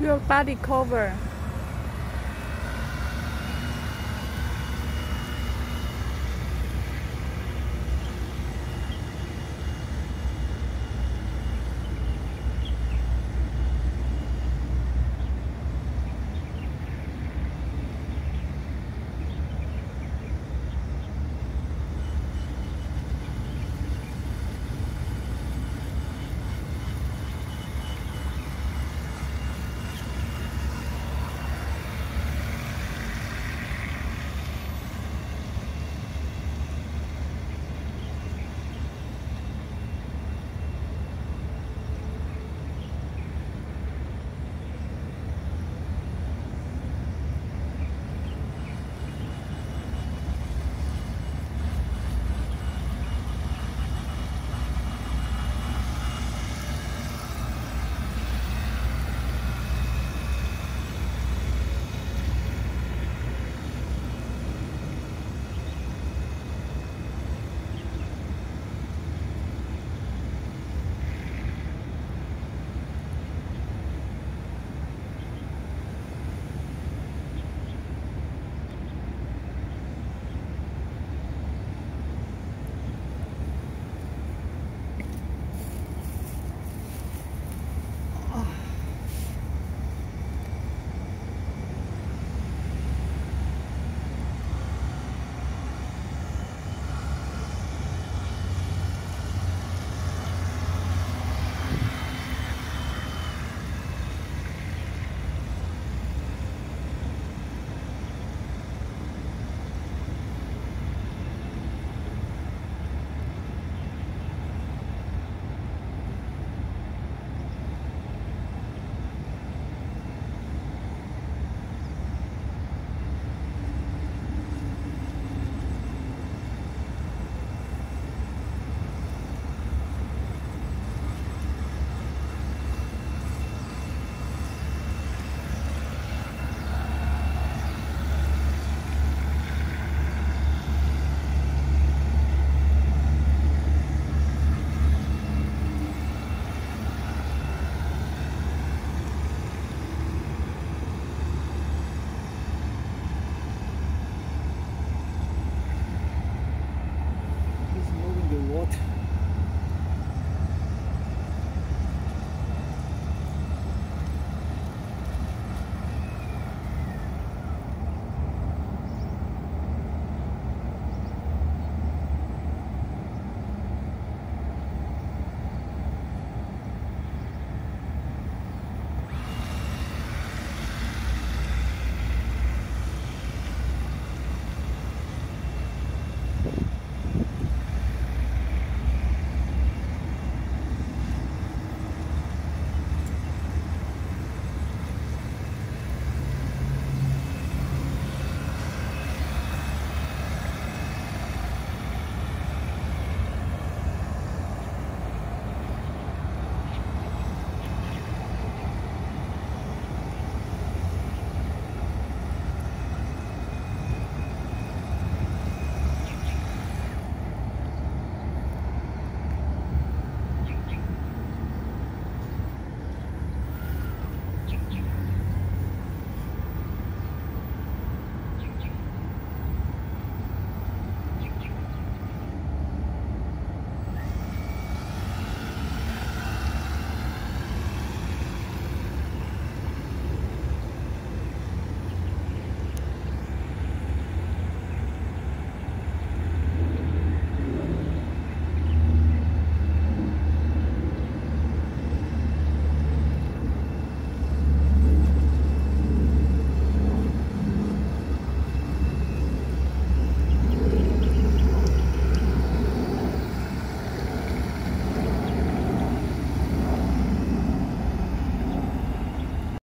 Your body cover. do what?